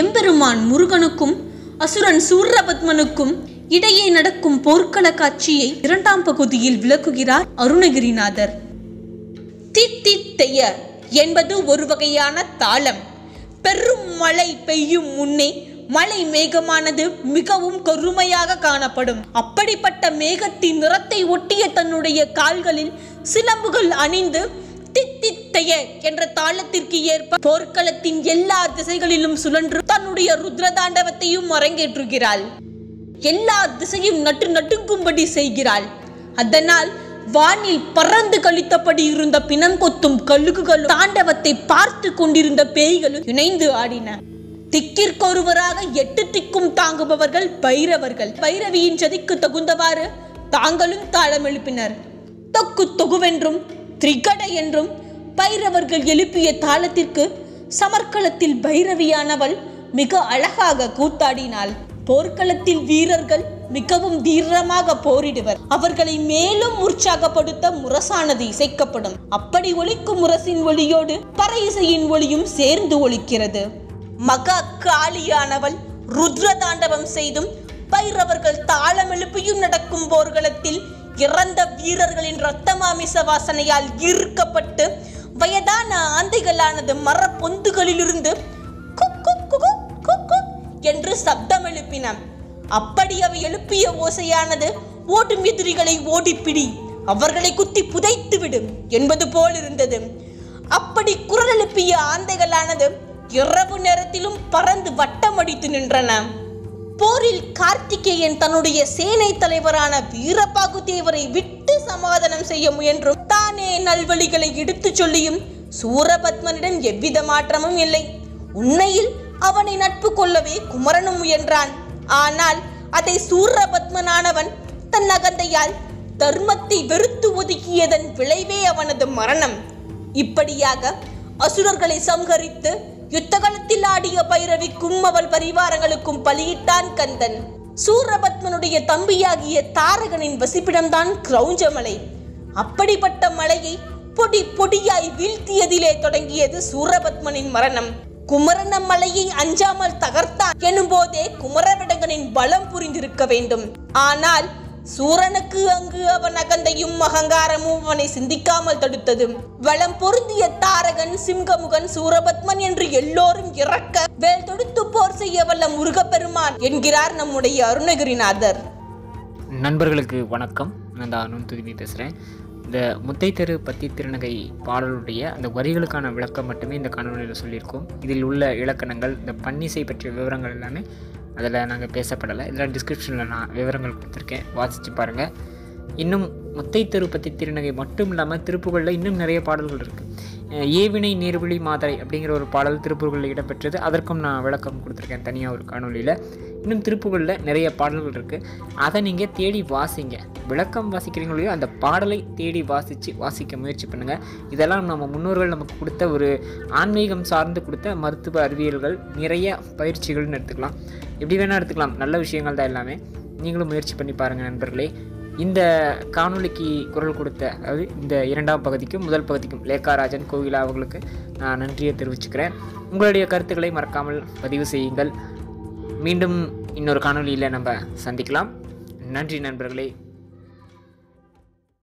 எம்பெருமான் முருகனுக்கும் அசுரன் சூரபத்மனுக்கும் இடையே நடக்கும் போர்க்கள காட்சியை இரண்டாம் பகுதியில் விளக்குகிறார் அருணகிரிநாதர். தித்தித்தைய என்பது ஒரு வகையான தாளம். பெரும் மழை பெய்யும் முன்னே மலை மேகமானது மிகவும் கருமையாக காணப்படும். அப்படிப்பட்ட மேகத்தின் நிறத்தை ஒட்டிய தன்னுடைய கால்களில் சிலம்புகள் அணிந்து தித்தித்தைய என்ற தாளத்திற்கு ஏற்ப போர்க்களத்தின் எல்லா திசைகளிலும் சுழன்று தன்னுடைய ருத்ரதாண்டவத்தையும் அரங்கேற்றுகிறாள். எல்லா திசையும் நட்டு நட்டுங்கும்படி செய்கிறாள். அதனால் வானில் பறந்து கழித்தபடி இருந்த பிணங்கொத்தும் கழுகுகளும் தாண்டவத்தை பார்த்து கொண்டிருந்த பேய்களும் இணைந்து ஆடின. திக்கிற்கொருவராக எட்டு திக்கும் தாங்குபவர்கள் பைரவர்கள். பைரவியின் சதிக்கு தகுந்தவாறு தாங்களும் தாளம் எழுப்பினர். தொக்கு தொகுவென்றும் திரிகட என்றும் பைரவர்கள் எழுப்பிய தாளத்திற்கு சமர்க்களத்தில் பைரவியானவள் மிக அழகாக கூத்தாடினாள். போர்க்களத்தில் வீரர்கள் மிகவும் தீரமாக போரிடுவர். அவர்களை மேலும் உற்சாகப்படுத்த முரசானது இசைக்கப்படும். அப்படி ஒலிக்கும் முரசின் ஒளியோடு பறை இசையின் ஒளியும் சேர்ந்து ஒலிக்கிறது. மகா காளியானவள் ருத்ர தாண்டவம் செய்தும் பைரவர்கள் தாளம் எழுப்பியும் நடக்கும் போர்க்களத்தில் இறந்த வீரர்களின் இரத்த மாமிச வாசனையால் ஈர்க்கப்பட்டு வயதான ஆந்தைகளானது மர பொந்துகளிலிருந்து என்று சப்தம் எழுப்பின. அப்படி அவை எழுப்பிய ஓசையானது ஓடும் எதிரிகளை ஓடிப்பிடி அவர்களை குத்தி புதைத்து விடும் என்பது போல் இருந்தது. அப்படி குரல் எழுப்பிய ஆந்தைகளானது இரவு நேரத்திலும் பறந்து வட்டமடித்து நின்றன. போரில் கார்த்திகேயன் தன்னுடைய சேனை தலைவரான வீரபாகு தேவரை விட்டு சமாதானம் செய்ய முயன்றும் தானே நல்வழிகளை எடுத்துச் சொல்லியும் சூரபத்மனிடம் எவ்வித மாற்றமும் இல்லை. உண்மையில் அவனை நட்பு கொள்ளவே குமரனும் முயன்றான். ஆனால் அதை சூரபத்மனானவன் தன் அகந்தையால் தர்மத்தை வெறுத்து ஒதுக்கியதன் விளைவே அவனது மரணம். இப்படியாக அசுரர்களை சம்ஹரித்து யுத்தகலத்தில் ஆடிய பைரவிக்கும் அவள் பரிவாரங்களுக்கும் பலியிட்டான் கந்தன். சூரபத்மனுடைய தம்பியாகிய தாரகனின் வசிப்பிடம்தான் கிரௌஞ்சமலை. அப்படிப்பட்ட மலையை பொடி பொடியாய் வீழ்த்தியதிலே தொடங்கியது சூரபத்மனின் மரணம். குமரன மலையை அஞ்சாமல் தகர்த்தான் எனும் போதே குமரவிடங்கனின் பலம் புரிந்திருக்க வேண்டும். ஆனால் சூரனுக்கு அங்கு அவன் அகந்தையும் அகங்காரமும் அவனை சிந்திக்காமல் தடுத்தது. வளம் பொருந்திய தாரகன் சிங்கமுகன் சூரபத்மன் என்று எல்லோரும் இறக்க வேல் தொடுத்து போர் செய்ய வல்ல முருகப்பெருமான் என்கிறார் நம்முடைய அருணகிரிநாதர். நண்பர்களுக்கு வணக்கம். நான் அருண் துதிமி பேசுகிறேன் இந்த முத்தை தெரு பத்தி திருநகை பாடலுடைய அந்த வரிகளுக்கான விளக்கம் மட்டுமே இந்த காணொலியில் சொல்லியிருக்கோம். இதில் உள்ள இலக்கணங்கள் இந்த பன்னிசை பற்றிய விவரங்கள் எல்லாமே அதில் நாங்கள் பேசப்படலை. இதில் டிஸ்கிரிப்ஷனில் நான் விவரங்கள் கொடுத்துருக்கேன். வாசித்து பாருங்கள் இன்னும் முத்தை தெரு பற்றி திருநகை மட்டும் இல்லாமல் திருப்புகளில் இன்னும் நிறைய பாடல்கள் இருக்குது ஏவினை நீர்விழி மாதரை அப்படிங்கிற ஒரு பாடல் திருப்புகளில் இடம்பெற்றது. அதற்கும் நான் விளக்கம் கொடுத்துருக்கேன் தனியாக ஒரு காணொலியில் இன்னும் திருப்புகளில் நிறைய பாடல்கள் இருக்குது அதை நீங்கள் தேடி வாசிங்க. விளக்கம் வாசிக்கிறீங்களோ அந்த பாடலை தேடி வாசித்து வாசிக்க முயற்சி பண்ணுங்கள் இதெல்லாம் நம்ம முன்னோர்கள் நமக்கு கொடுத்த ஒரு ஆன்மீகம் சார்ந்து கொடுத்த மருத்துவ அறிவியல்கள் நிறைய பயிற்சிகள்னு எடுத்துக்கலாம். எப்படி வேணால் எடுத்துக்கலாம். நல்ல விஷயங்கள் தான் எல்லாமே. நீங்களும் முயற்சி பண்ணி பாருங்கள் நண்பர்களே. இந்த காணொளிக்கு குரல் கொடுத்த அதாவது இந்த இரண்டாம் பகுதிக்கும் முதல் பகுதிக்கும் லேக்காராஜன் கோகிலா அவங்களுக்கு நான் நன்றியை தெரிவிச்சுக்கிறேன். உங்களுடைய கருத்துக்களை மறக்காமல் பதிவு செய்யுங்கள். மீண்டும் இன்னொரு காணொளியில் நம்ம சந்திக்கலாம். நன்றி நண்பர்களே.